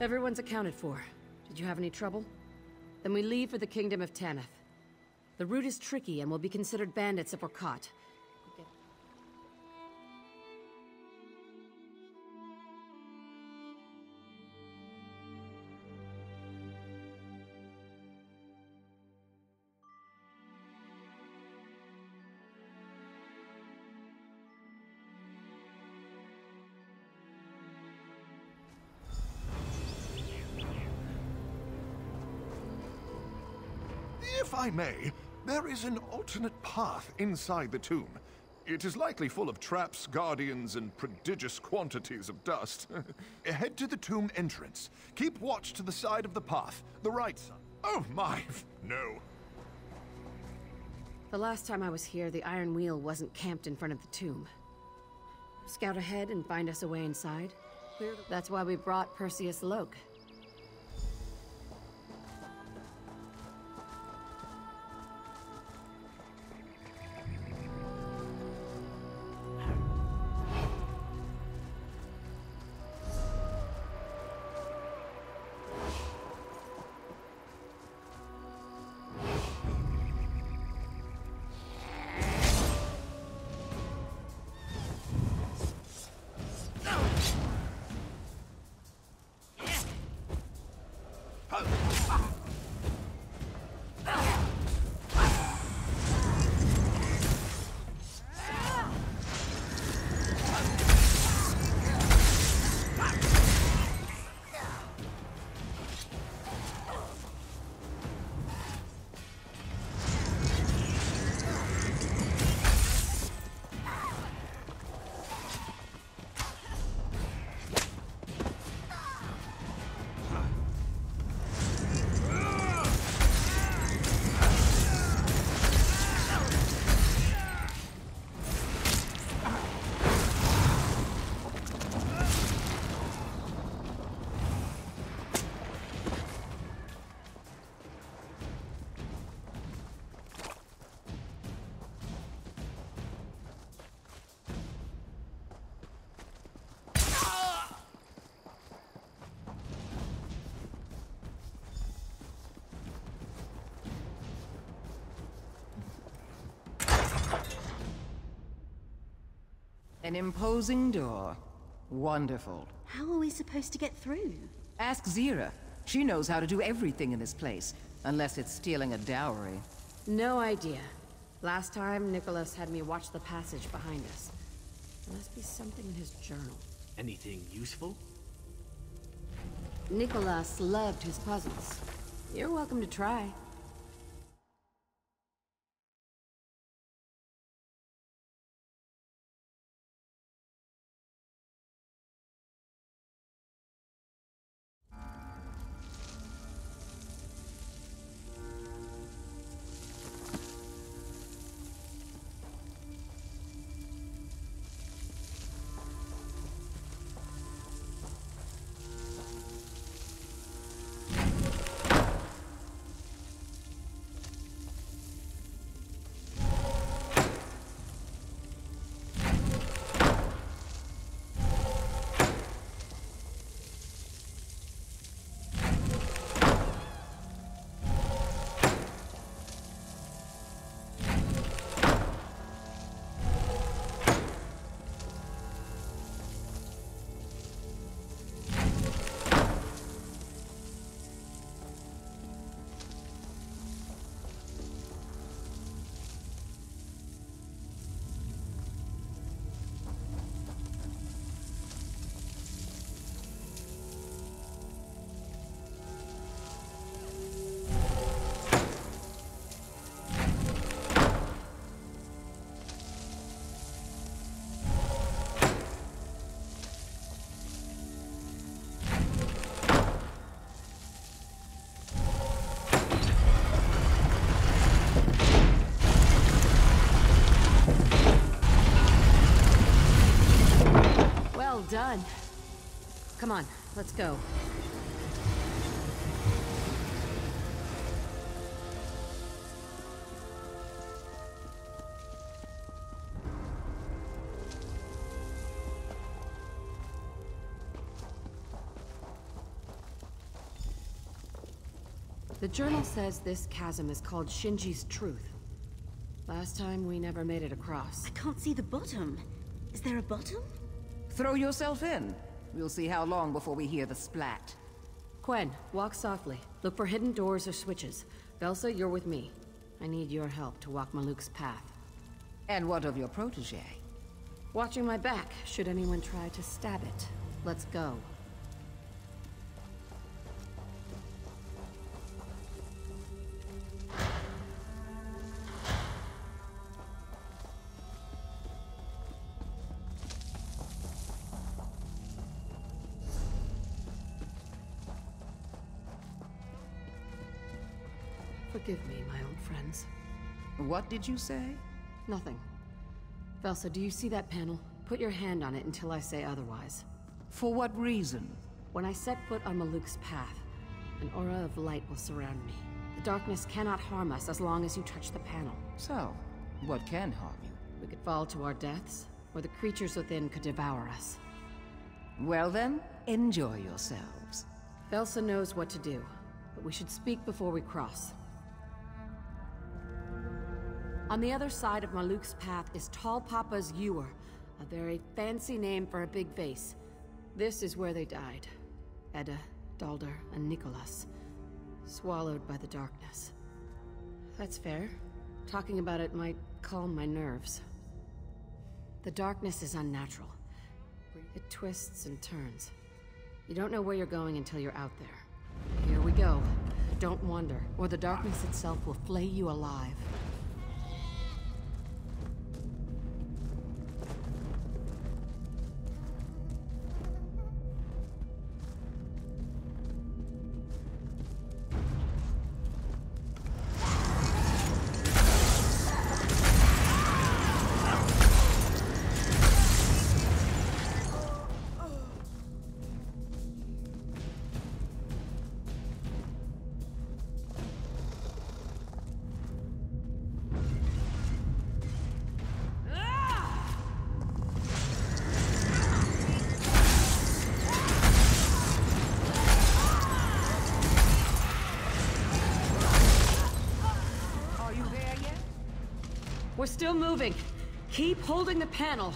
Everyone's accounted for. Did you have any trouble? Then we leave for the Kingdom of Tanith. The route is tricky and we'll be considered bandits if we're caught. I may, there is an alternate path inside the tomb. It is likely full of traps, guardians, and prodigious quantities of dust. Head to the tomb entrance. Keep watch to the side of the path, the right side. Oh my, no. The last time I was here, the Iron Wheel wasn't camped in front of the tomb. Scout ahead and find us a way inside. That's why we brought Perseus Loke. An imposing door. Wonderful. How are we supposed to get through? Ask Zeira. She knows how to do everything in this place. Unless it's stealing a dowry. No idea. Last time, Nicholas had me watch the passage behind us. There must be something in his journal. Anything useful? Nicholas loved his puzzles. You're welcome to try. Done. Come on, let's go. The journal says this chasm is called Shinji's Truth. Last time, we never made it across. I can't see the bottom. Is there a bottom? Throw yourself in. We'll see how long before we hear the splat. Quen, walk softly. Look for hidden doors or switches. Velsa, you're with me. I need your help to walk Maluk's path. And what of your protege? Watching my back, should anyone try to stab it. Let's go. What did you say? Nothing. Velsa, do you see that panel? Put your hand on it until I say otherwise. For what reason? When I set foot on Maluk's path, an aura of light will surround me. The darkness cannot harm us as long as you touch the panel. So, what can harm you? We could fall to our deaths, or the creatures within could devour us. Well then, enjoy yourselves. Velsa knows what to do, but we should speak before we cross. On the other side of Maluk's path is Tall Papa's Ewer, a very fancy name for a big vase. This is where they died. Edda, Dalder, and Nicholas. Swallowed by the darkness. That's fair. Talking about it might calm my nerves. The darkness is unnatural. It twists and turns. You don't know where you're going until you're out there. Here we go. Don't wander, or the darkness itself will flay you alive. Still moving. Keep holding the panel.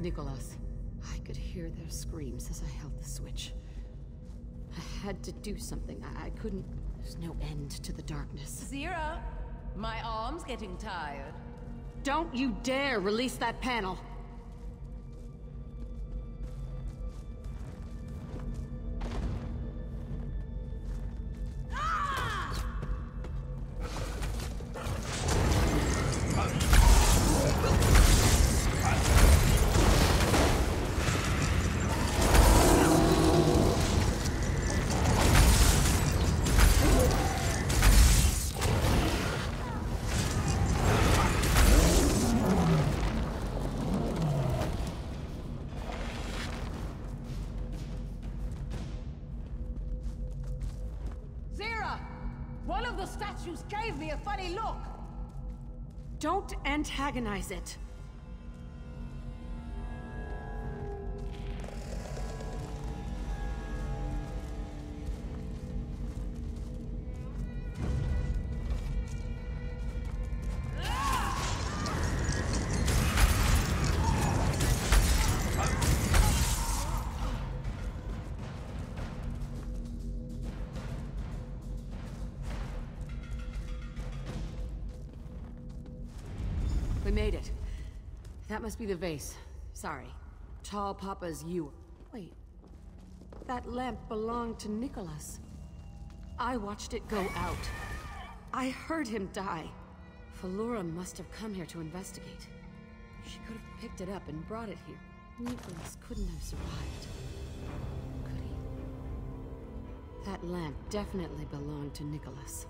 Nicholas? I could hear their screams as I held the switch. I had to do something. I, I couldn't... There's no end to the darkness. Zeira, my arm's getting tired. Don't you dare release that panel! Gave me a funny look! Don't antagonize it! Must be the vase. Sorry. Tall Papa's you. Wait. That lamp belonged to Nicholas. I watched it go out. I heard him die. Felura must have come here to investigate. She could have picked it up and brought it here. Nicholas couldn't have survived. Could he? That lamp definitely belonged to Nicholas.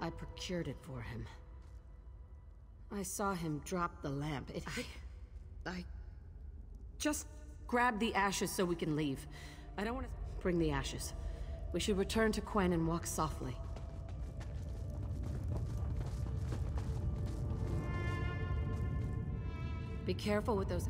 I procured it for him. I saw him drop the lamp. It hit... I... I... Just grab the ashes so we can leave. I don't want to... Bring the ashes. We should return to Quen and walk softly. Be careful with those...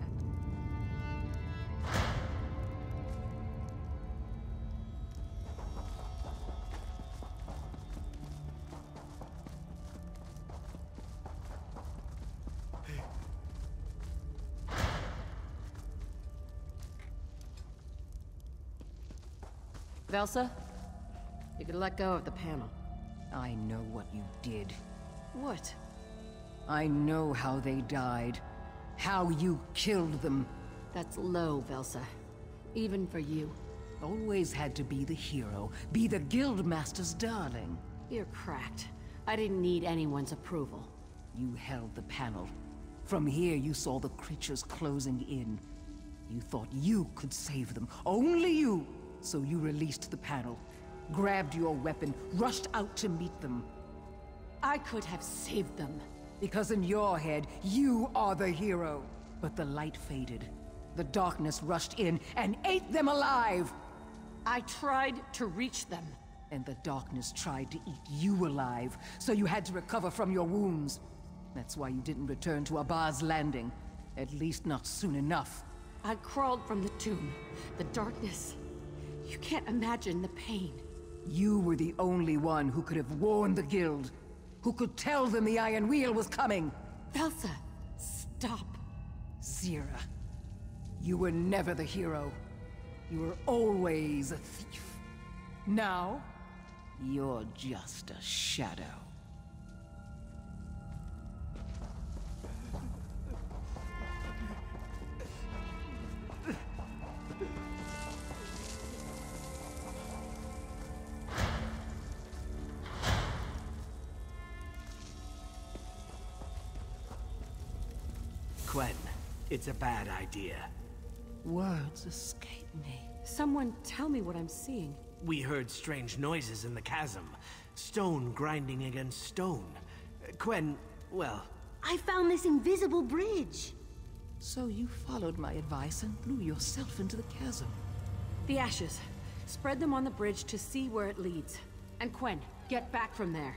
Velsa, you could let go of the panel. I know what you did. What? I know how they died. How you killed them. That's low, Velsa. Even for you. Always had to be the hero. Be the Guildmaster's darling. You're cracked. I didn't need anyone's approval. You held the panel. From here you saw the creatures closing in. You thought you could save them. Only you! So you released the panel, grabbed your weapon, rushed out to meet them. I could have saved them. Because in your head, you are the hero. But the light faded. The darkness rushed in and ate them alive! I tried to reach them. And the darkness tried to eat you alive, so you had to recover from your wounds. That's why you didn't return to Abah's landing. At least not soon enough. I crawled from the tomb. The darkness you can't imagine the pain. You were the only one who could have warned the Guild. Who could tell them the Iron Wheel was coming. Velsa, stop. Zeira, you were never the hero. You were always a thief. Now, you're just a shadow. It's a bad idea. Words escape me. Someone tell me what I'm seeing. We heard strange noises in the chasm. Stone grinding against stone. Quen, well... I found this invisible bridge. So you followed my advice and blew yourself into the chasm. The ashes. Spread them on the bridge to see where it leads. And Quen, get back from there.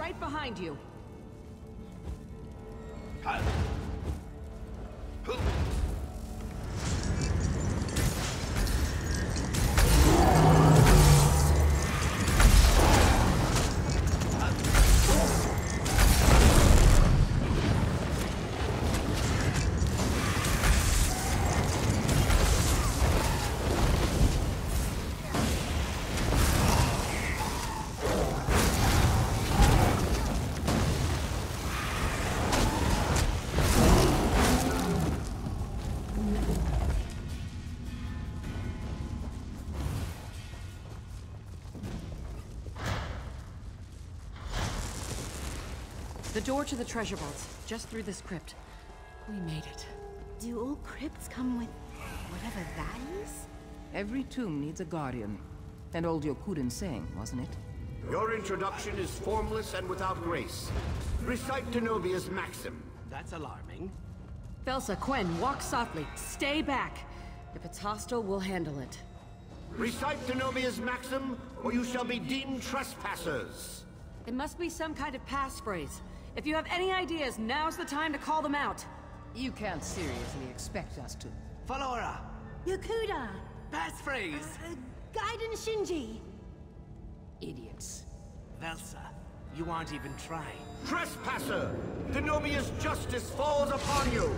Right behind you. The door to the treasure vaults, just through this crypt. We made it. Do all crypts come with whatever that is? Every tomb needs a guardian. And old Yokudan saying, wasn't it? Your introduction is formless and without grace. Recite Danobia's maxim. That's alarming. Velsa, Quen, walk softly. Stay back. If it's hostile, we'll handle it. Recite Danobia's maxim, or you shall be deemed trespassers. It must be some kind of passphrase. If you have any ideas, now's the time to call them out. You can't seriously expect us to. Falora! Yakuda! Passphrase! Uh, Gaiden Shinji! Idiots. Velsa, you aren't even trying. Trespasser! Danobia's justice falls upon you!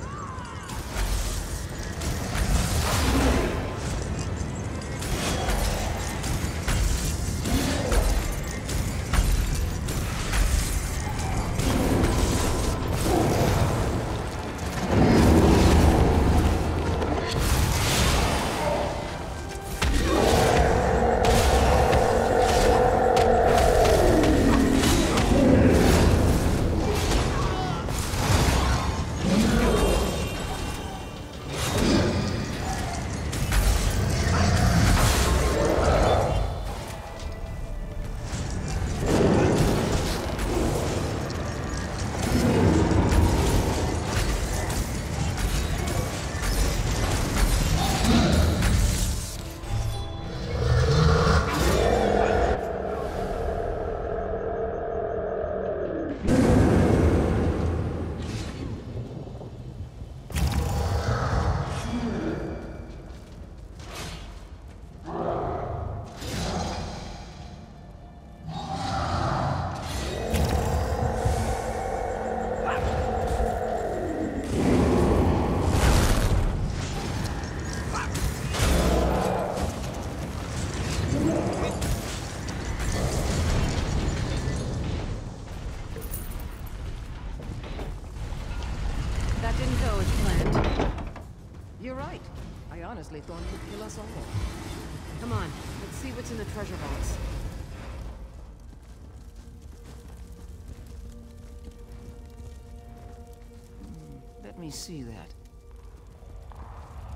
I honestly thought you'd kill us all. Come on, let's see what's in the treasure box. Hmm, let me see that.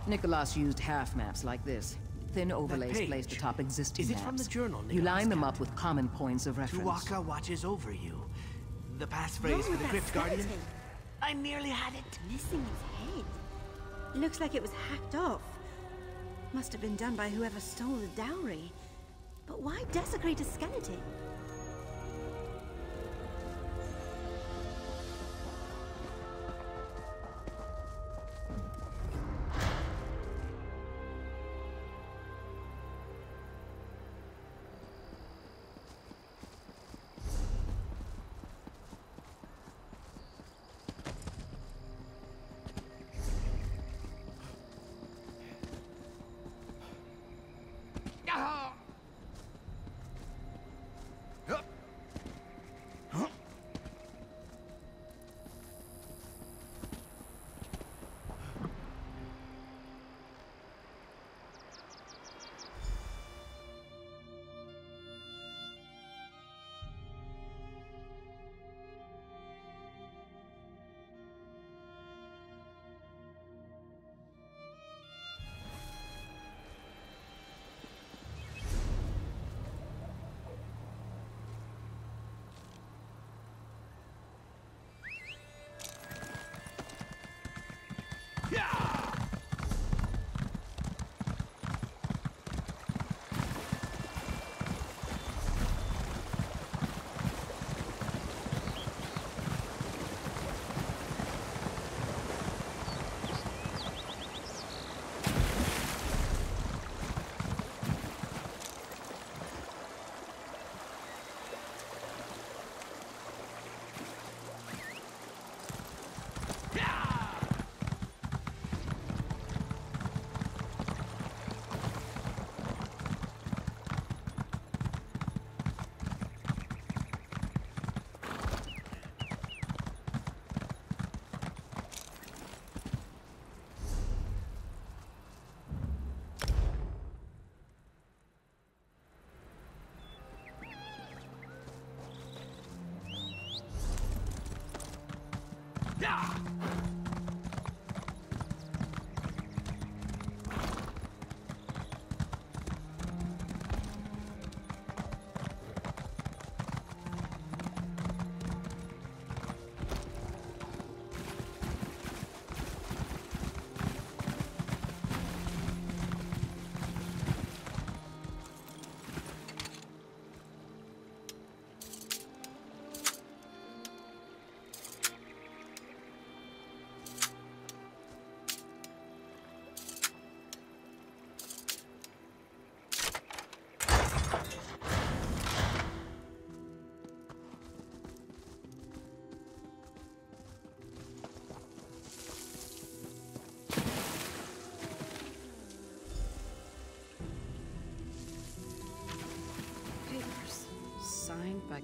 Nicholas used half maps like this. Thin overlays page. placed atop existing Is it maps. from the journal You line them up with common points of reference. Tu'whacca watches over you. The passphrase for the Crypt Guardian? skeleton. I nearly had it. Missing his head. Looks like it was hacked off. Must have been done by whoever stole the dowry. But why desecrate a skeleton?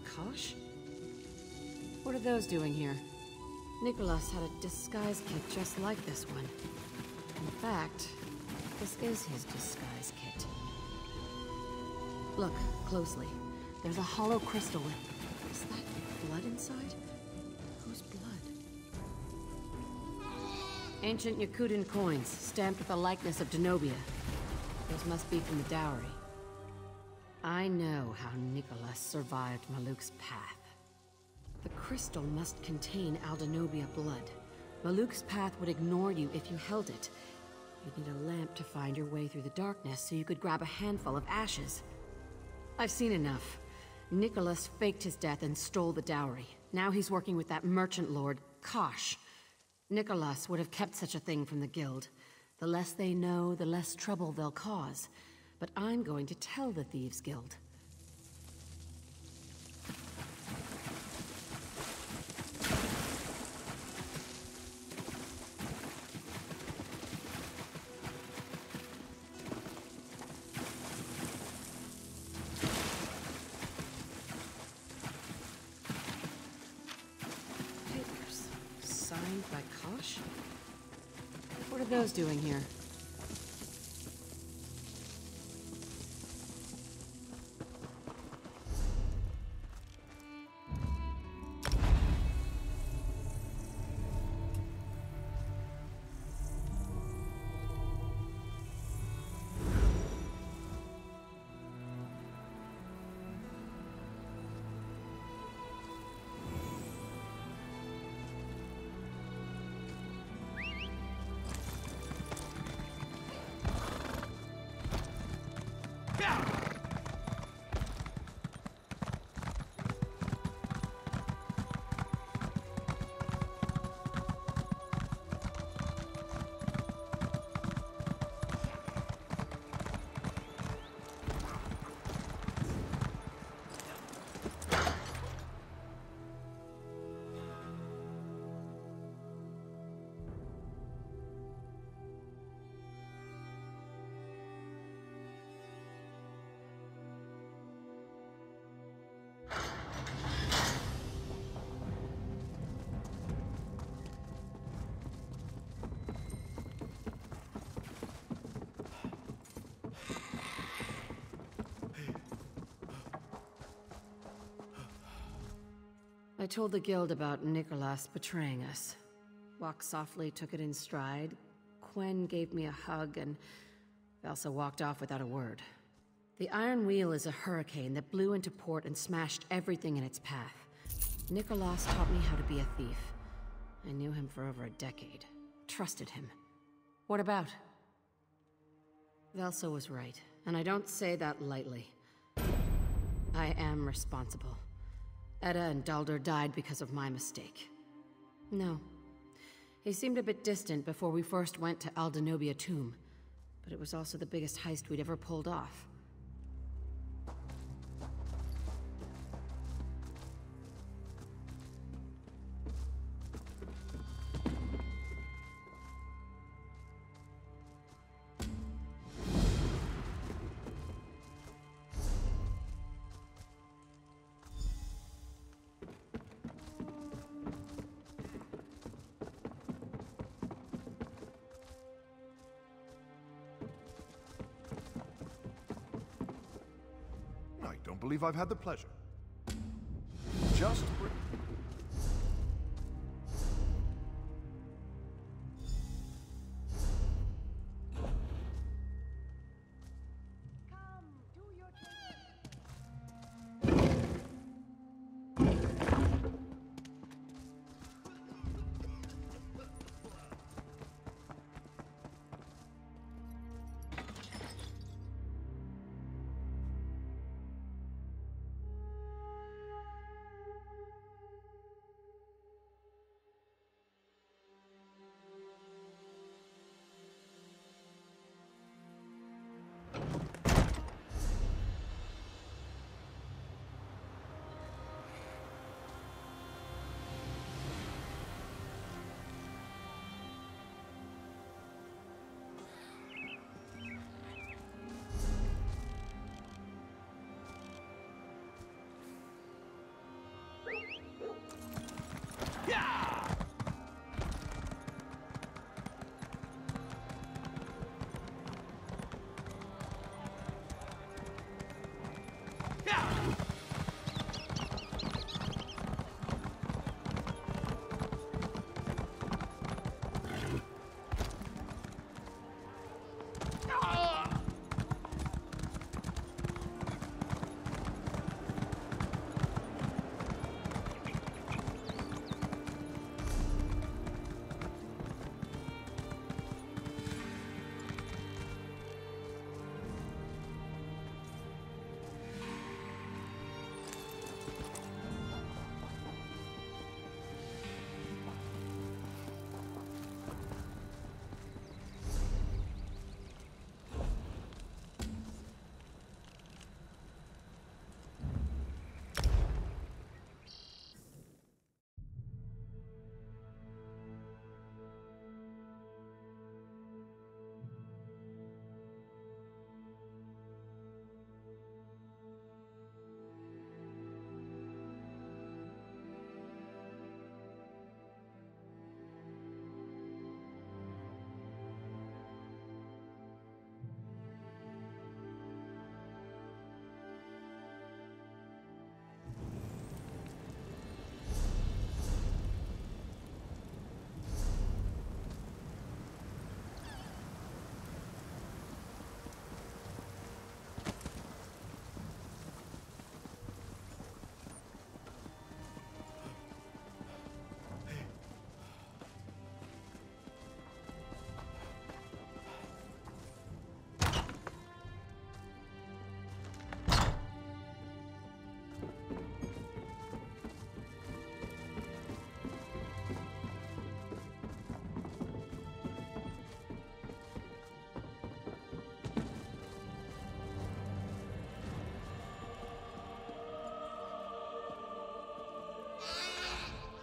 Kosh? What are those doing here? Nicholas had a disguise kit just like this one. In fact, this is his disguise kit. Look closely. There's a hollow crystal with... Is that blood inside? Whose blood? Ancient Yokudan coins, stamped with the likeness of Danobia. Those must be from the dowry. I know how Nicholas survived Maluk's path. The crystal must contain Al-Danobia blood. Maluk's path would ignore you if you held it. You'd need a lamp to find your way through the darkness so you could grab a handful of ashes. I've seen enough. Nicholas faked his death and stole the dowry. Now he's working with that merchant lord, Kosh. Nicholas would have kept such a thing from the guild. The less they know, the less trouble they'll cause. But I'm going to tell the Thieves Guild. Papers. Signed by Kosh? What are those doing here? I told the guild about Nicholas betraying us. Walk softly took it in stride. Quen gave me a hug, and Elsa walked off without a word. The Iron Wheel is a hurricane that blew into port and smashed everything in its path. Nicholas taught me how to be a thief. I knew him for over a decade. Trusted him. What about? Velsa was right, and I don't say that lightly. I am responsible. Edda and Dalder died because of my mistake. No. He seemed a bit distant before we first went to Al-Danobia Tomb, but it was also the biggest heist we'd ever pulled off. Believe I've had the pleasure. Just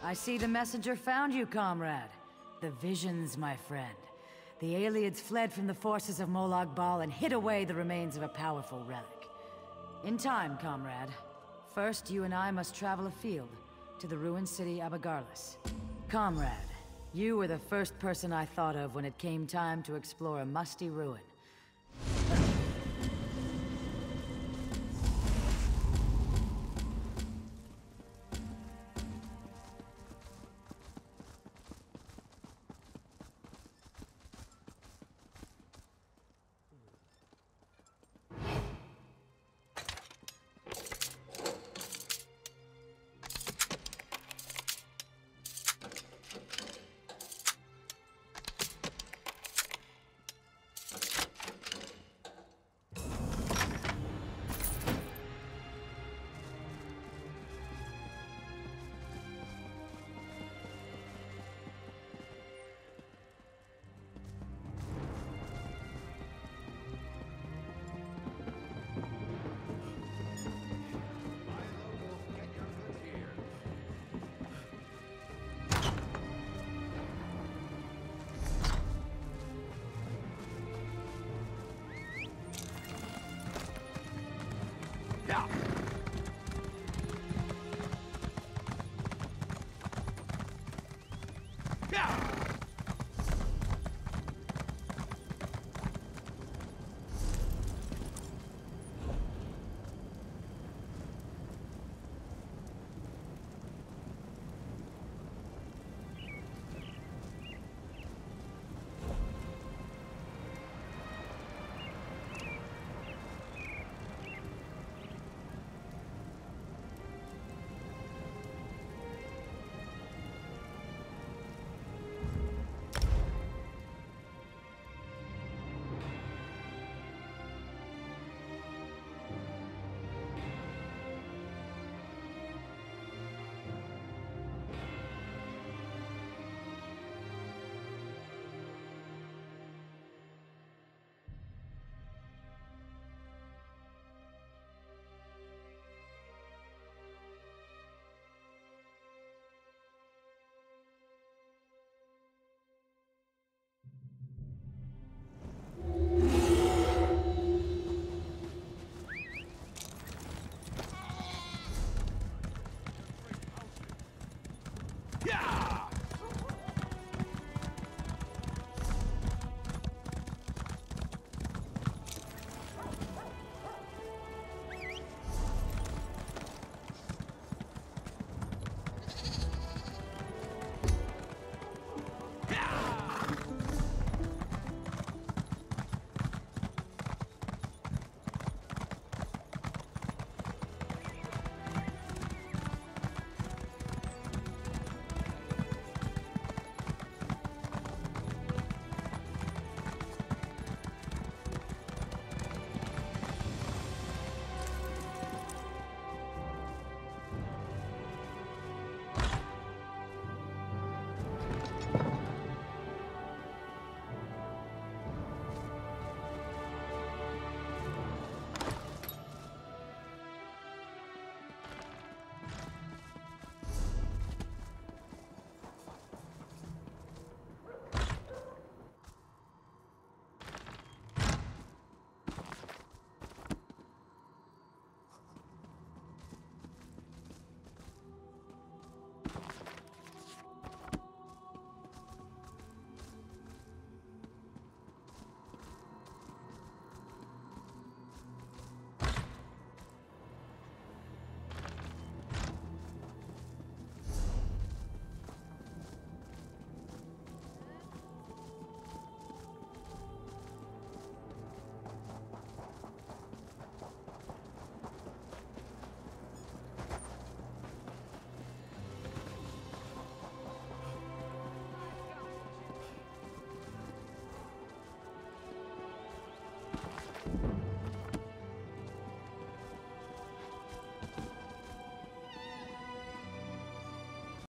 I see the messenger found you, comrade. The visions, my friend. The Ayleids fled from the forces of Molag Bal and hid away the remains of a powerful relic. In time, comrade. First, you and I must travel afield, to the ruined city Abagarlas. Comrade, you were the first person I thought of when it came time to explore a musty ruin.